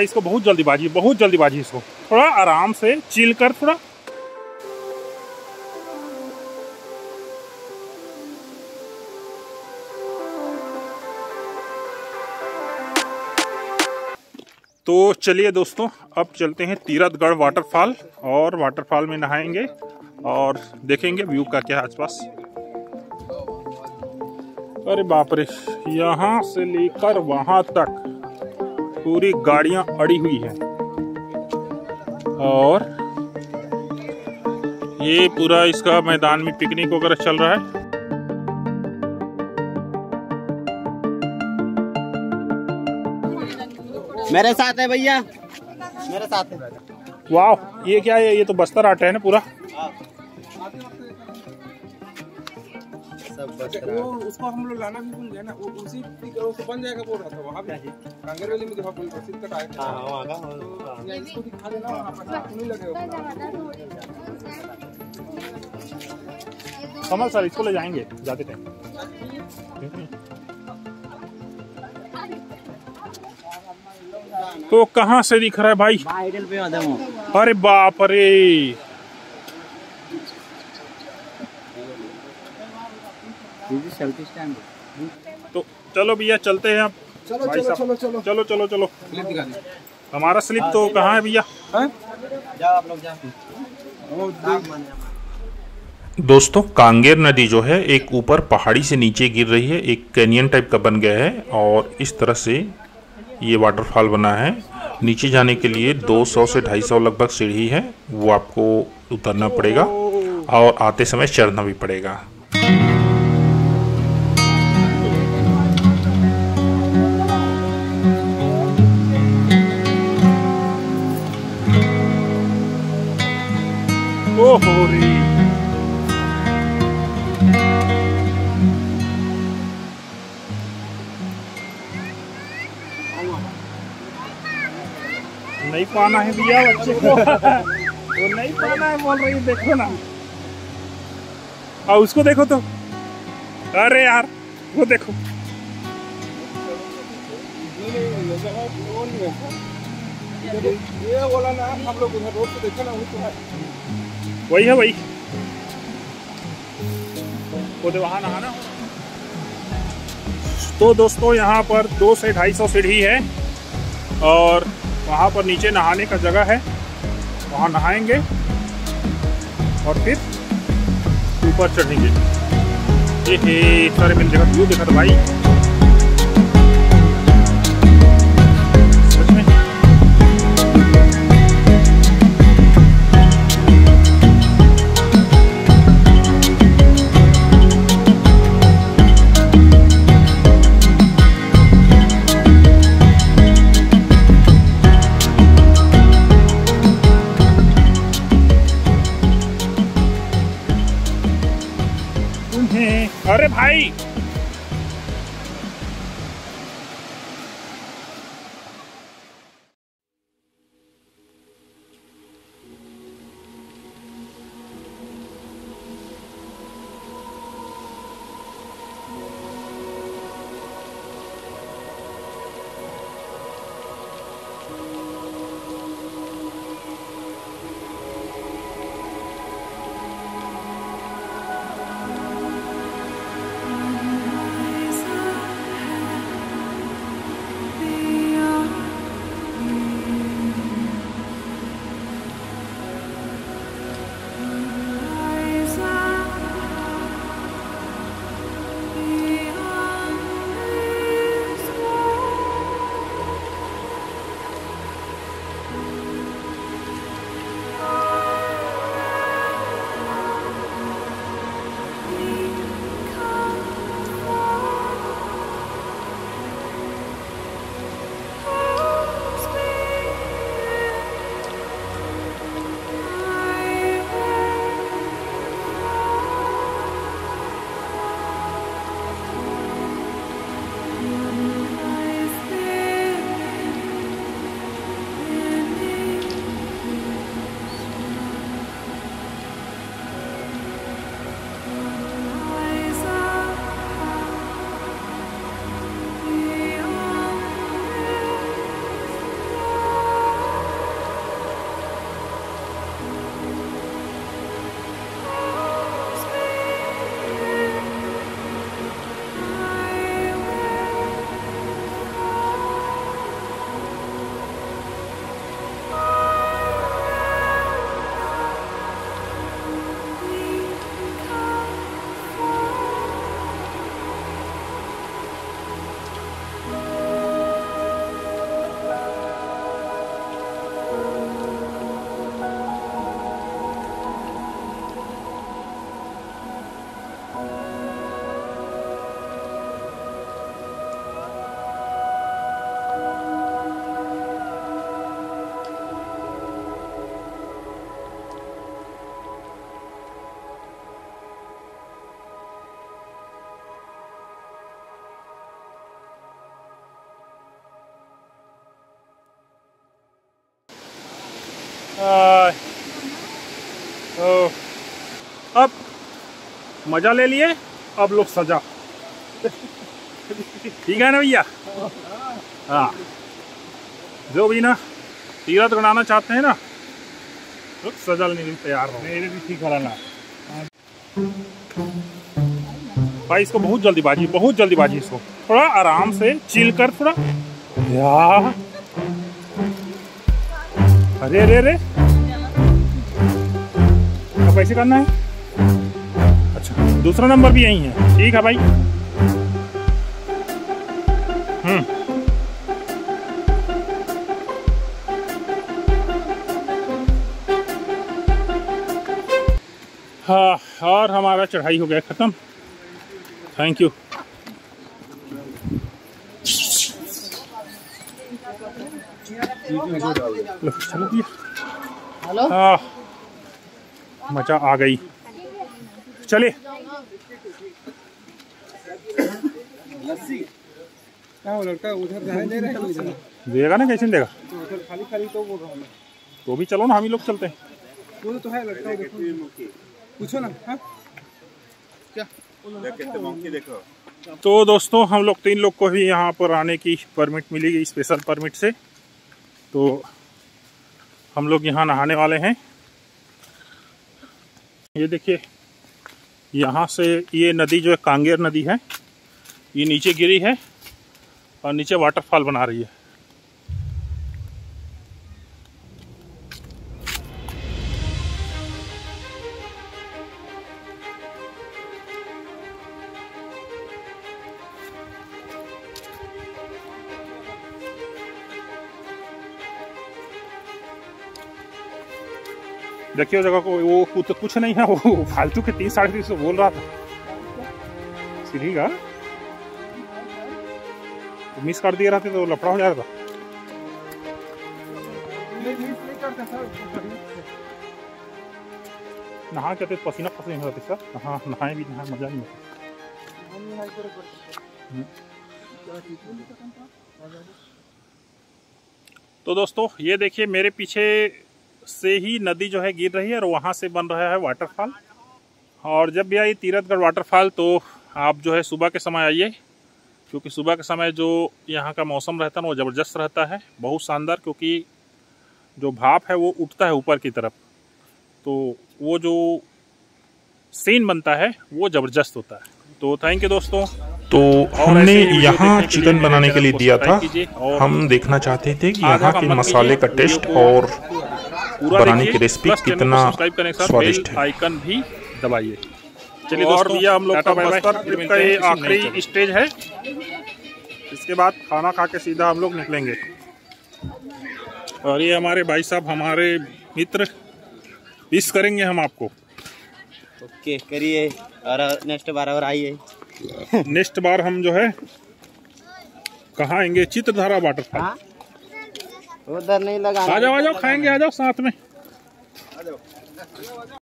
भाई, इसको बहुत जल्दीबाजी बहुत जल्दीबाजी इसको। थोड़ा आराम से चिल कर, थोड़ा। तो चलिए दोस्तों, अब चलते हैं तीरथगढ़ वाटरफॉल और वाटरफॉल में नहाएँगे और देखेंगे व्यू का क्या आसपास। अरे बाप रे, यहाँ से लेकर वहाँ तक। पूरी गाड़ियाँ अड़ी हुई हैं। और ये पूरा इसका मैदान में पिकनिक वगैरह चल रहा है। मेरे साथ है भैया। मेरे साथ है। वाह ये क्या है? ये तो बस्तर आटा है ना पूरा? वो उसको हम लोग लाना भी भूल गए ना वो उसी उसको बन जाएगा बोल रहा था वहाँ पे। कांगेर वाली में देखा पुल रसीद तक आए थे हाँ। वहाँ का। इसको दिखा देना वहाँ पर नहीं लगेगा कमल सर इसको ले जाएँगे जाते टाइम। तो कहाँ से दिख रहा है भाई? आइडल पे आदम अरे बाप रे! सेल्फी स्टैंड तो चलो भैया चलते हैं अब। चलो चलो चलो चलो। चलो चलो चलो। क्लिप दिखा दी। हमारा स्लिप तो कहाँ है भैया? आप लोग जाओ। दोस्तों कांगेर नदी जो है एक ऊपर पहाड़ी से नीचे गिर रही है। एक कैनियन टाइप का बन गया है और इस तरह से ये वाटरफॉल बना है। नीचे जाने के लिए 200 से 250 लगभग सीढ़ी है। वो आपको उतरना पड़ेगा और आते समय चढ़ना भी पड़ेगा। पाना है भैया, बच्चे को। वो नहीं पाना है, बोल रही देखो ना। और उसको देखो तो। अरे यार, वो देखो। ये वाला ना हम लोग उधर रोड पे देखे ना वो है वही है, वही। वो तो वहाँ नहाना। तो दोस्तों, यहाँ पर दो से ढाई सौ सीढ़ी है और वहाँ पर नीचे नहाने का जगह है। वहाँ नहाएँगे और फिर ऊपर चढ़ेंगे। ये सारे मिल जगह व्यू देखा था भाई। Hey. आय। तो अब मज़ा ले लिए अब लोग सजा। ठीक है ना भैया? हाँ। जो भी ना तीरथ गड़ाना चाहते हैं ना लोग सजा लेने के लिए तैयार हो। मेरे भी ठीक कराना भाई इसको बहुत जल्दी जल्दीबाजी बहुत जल्दी जल्दीबाजी इसको। थोड़ा आराम से चिल कर थोड़ा। या। अरे अरे अरे। अब कैसे करना है? अच्छा दूसरा नंबर भी यही है। ठीक है भाई। हम्म। हाँ और हमारा चढ़ाई हो गया ख़त्म। थैंक यू लो, चलो भैया हाँ। आ गई। चले। क्या देगा ना कैसे देगा? तो भी चलो ना, हम ही लोग चलते हैं। तो है लड़का पूछो ना हाँ तो दोस्तों, हम लोग तीन लोग को भी यहाँ पर आने की परमिट मिली गई स्पेशल परमिट से। तो हम लोग यहाँ नहाने वाले हैं। ये देखिए, यहाँ से ये नदी जो है, कांगेर नदी है, ये नीचे गिरी है और नीचे वाटरफॉल बना रही है। उस जगह को, वो कुछ कुछ नहीं है, वो फालतू के तीन साढ़े तीन सौ बोल रहा था। सीढ़ी का तो मिस कर दिए रहते तो लफड़ा हो नहीं नहीं करता सर नहा के तो पसीना पसीना हो जाती सर हाँ नहाए भी, नहाए, मज़ा नहीं आता। हम यहाँ पर तो दोस्तों, ये देखिए मेरे पीछे से ही नदी जो है गिर रही है और वहाँ से बन रहा है वाटरफॉल। और जब भी आई तीरथगढ़ वाटरफॉल तो आप जो है सुबह के समय आइए क्योंकि सुबह के समय जो यहाँ का मौसम रहता है ना वो ज़बरदस्त रहता है बहुत शानदार क्योंकि जो भाप है वो उठता है ऊपर की तरफ़। तो वो जो सीन बनता है वो ज़बरदस्त होता है। तो थैंक यू दोस्तों। तो हमने यहाँ चिकन बनाने के लिए दिया था। हम देखना चाहते थे कि यहाँ के मसाले का टेस्ट और बनाने की रेसिपी कितना सब्सक्राइब करने के साथ स्वादिष्ट है। आइकन भी दबाइए। चलिए और भैया हम लोग का ये आखिरी स्टेज है। इसके बाद खाना खा के सीधा हम लोग निकलेंगे। और ये हमारे भाई साहब हमारे मित्र मिस करेंगे हम आपको। ओके करिए और नेक्स्ट बार और आइए। नेक्स्ट बार हम जो है कहाँ आएँगे? चित्रधारा वाटरफॉल हाँ? उधर नहीं लगा आ जाओ आ जाओ खाएँगे आ जाओ साथ में।